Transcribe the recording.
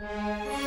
Música